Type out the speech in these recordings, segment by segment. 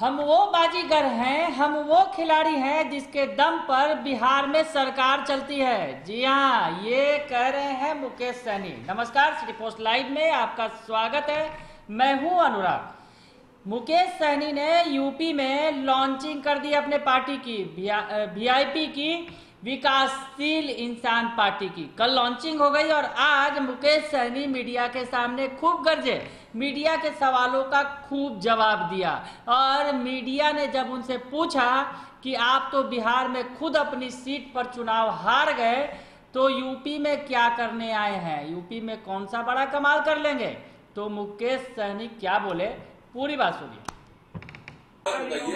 हम वो बाजीगर हैं, हम वो खिलाड़ी हैं जिसके दम पर बिहार में सरकार चलती है। जी हाँ ये कह रहे हैं मुकेश सैनी नमस्कार, सिटी पोस्ट लाइव में आपका स्वागत है। मैं हूँ अनुराग। मुकेश सहनी ने यूपी में लॉन्चिंग कर दी अपने पार्टी की वी आई पी की। विकासशील इंसान पार्टी की। कल लॉन्चिंग हो गई और आज मुकेश सहनी मीडिया के सामने खूब गरजे मीडिया के सवालों का खूब जवाब दिया। और मीडिया ने जब उनसे पूछा कि आप तो बिहार में खुद अपनी सीट पर चुनाव हार गए तो यूपी में क्या करने आए हैं? यूपी में कौन सा बड़ा कमाल कर लेंगे? तो मुकेश सहनी क्या बोले? पूरी बात सुनिए।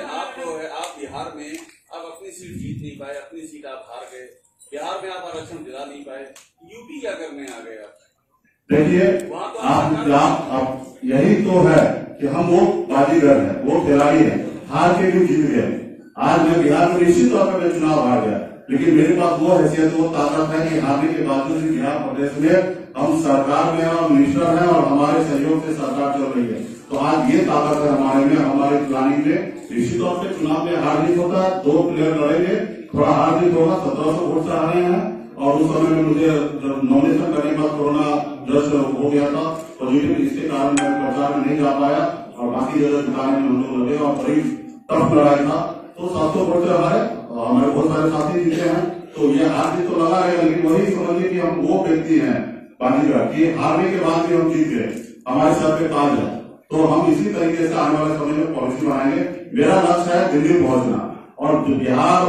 आप तो है, आप बिहार में आप अपनी सीट जीत नहीं पाए अपनी सीट आप हार गए। बिहार में आप आरक्षण दिला नहीं पाए। यूपी क्या करने आ गए आप? देखिए आप आप यही तो है कि हम वो बाजीगर है वो खिलाड़ी है। हार के भी जीत गए? आज मैं बिहार में निश्चित तौर पर मैं चुनाव हार गया। लेकिन मेरे पास वो हैसियत वो ताकत है कि हारने के बावजूद भी बिहार प्रदेश में हम सरकार में और मिनिस्टर हैं और हमारे सहयोग से सरकार चल रही है। तो आज ये ताकत है हमारे में, हमारे प्लानिंग में। निश्चित तौर पर चुनाव में हार जीत होता, दो प्लेयर लड़ेंगे, थोड़ा हार जीत होगा, सत्रह सौ वोट से रहे हैं। और उस समय में मुझे नॉमिनेशन करने के बाद कोरोना जस्ट हो गया था पॉजिटिव इसके कारण मैं प्रचार में नहीं जा पाया और बाकी जगह जिताने में हम लोग लगे और बड़ी टफ लड़ाई था। तो सात सौ वोट से हमारे हमारे बहुत सारे साथी जीते हैं। तो ये हार जीत तो लगा है, लेकिन वही समझिए कि हम वो व्यक्ति हैं पानी का, कि हारने के बाद भी हम जीत गए, हमारे सर पे ताज है। तो हम इसी तरीके से आने वाले समय में पॉलिसी बनाएँगे। मेरा लक्ष्य है दिल्ली पहुँचना और बिहार,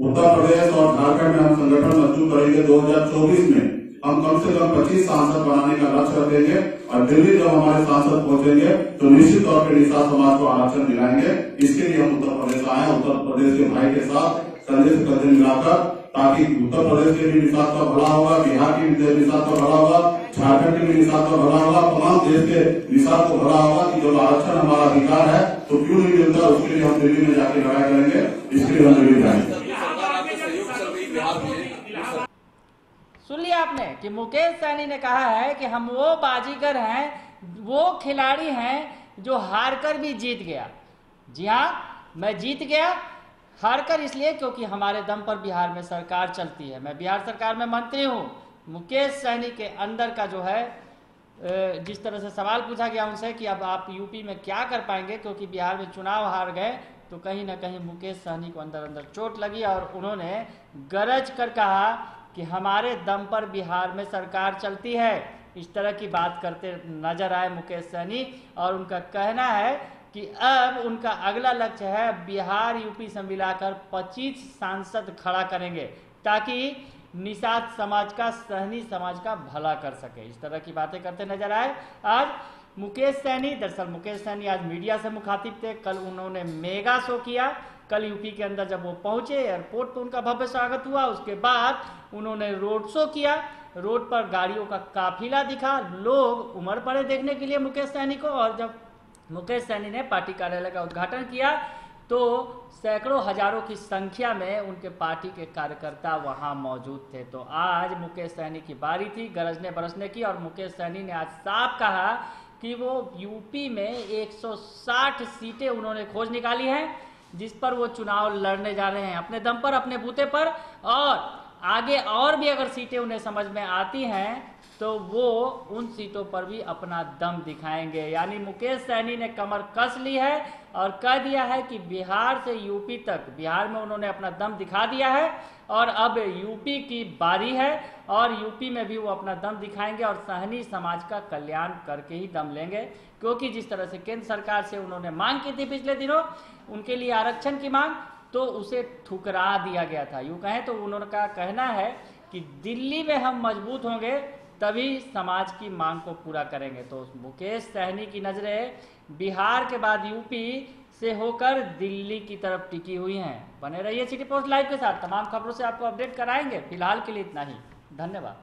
उत्तर प्रदेश और झारखंड में हम संगठन मज़बूत करेंगे 2024 में। हम कम से कम 25 सांसद बनाने का लक्ष्य रखेंगे और दिल्ली जब हमारे सांसद पहुँचेंगे तो निश्चित तौर पर निषाद समाज को आरक्षण दिलाएँगे। इसके लिए हम उत्तर प्रदेश आए उत्तर प्रदेश के भाई के साथ कंधे से कंधे मिलाकर ताकि उत्तर प्रदेश के भी निषाद का भला होगा, बिहार के भी निषाद का भला होगा, झारखंड के भी निषाद का भला होगा, तमाम देश के निषाद को भला होगा कि जब आरक्षण हमारा अधिकार है तो क्यों नहीं मिलता, उसके लिए हम दिल्ली में जाके लड़ाई करेंगे। इसके लिए हम दिल्ली जाएँगे सुन लिया आपने कि मुकेश सैनी ने कहा है कि हम वो बाजीगर हैं, वो खिलाड़ी हैं जो हार कर भी जीत गया। जी हाँ मैं जीत गया हार कर इसलिए क्योंकि हमारे दम पर बिहार में सरकार चलती है। मैं बिहार सरकार में मंत्री हूँ। मुकेश सैनी के अंदर का जो है जिस तरह से सवाल पूछा गया उनसे कि अब आप यूपी में क्या कर पाएँगे, क्योंकि बिहार में चुनाव हार गए तो कहीं ना कहीं मुकेश सहनी को अंदर अंदर चोट लगी और उन्होंने गरज कर कहा कि हमारे दम पर बिहार में सरकार चलती है। इस तरह की बात करते नज़र आए मुकेश सहनी और उनका कहना है कि अब उनका अगला लक्ष्य है बिहार यूपी से मिलाकर 25 सांसद खड़ा करेंगे ताकि निषाद समाज का, सहनी समाज का भला कर सके। इस तरह की बातें करते नज़र आए। आज मुकेश सैनी, दरअसल मुकेश सैनी आज मीडिया से मुखातिब थे। कल उन्होंने मेगा शो किया। कल यूपी के अंदर जब वो पहुँचे, एयरपोर्ट पर उनका भव्य स्वागत हुआ। उसके बाद उन्होंने रोड शो किया। रोड पर गाड़ियों का काफिला दिखा। लोग उमड़ पड़े देखने के लिए मुकेश सैनी को और जब मुकेश सैनी ने पार्टी कार्यालय का उद्घाटन किया तो सैकड़ों हज़ारों की संख्या में उनके पार्टी के कार्यकर्ता वहाँ मौजूद थे। तो आज मुकेश सैनी की बारी थी, गरजने बरसने की। और मुकेश सैनी ने आज साफ़ कहा कि वो यूपी में 160 सीटें उन्होंने खोज निकाली हैं, जिस पर वो चुनाव लड़ने जा रहे हैं, अपने दम पर, अपने बूते पर। और आगे और भी अगर सीटें उन्हें समझ में आती हैं तो वो उन सीटों पर भी अपना दम दिखाएँगे। यानी मुकेश सैनी ने कमर कस ली है और कह दिया है कि बिहार से यूपी तक, बिहार में उन्होंने अपना दम दिखा दिया है और अब यूपी की बारी है और यूपी में भी वो अपना दम दिखाएँगे और सहनी समाज का कल्याण करके ही दम लेंगे। क्योंकि जिस तरह से केंद्र सरकार से उन्होंने मांग की थी पिछले दिनों, उनके लिए आरक्षण की मांग तो उसे ठुकरा दिया गया था। यूँ कहें तो उन्होंने कहना है कि दिल्ली में हम मज़बूत होंगे तभी समाज की मांग को पूरा करेंगे। तो मुकेश सहनी की नज़रें बिहार के बाद यूपी से होकर दिल्ली की तरफ़ टिकी हुई हैं। बने रहिए सिटी पोस्ट लाइव के साथ। तमाम खबरों से आपको अपडेट कराएँगे। फ़िलहाल के लिए इतना ही। धन्यवाद।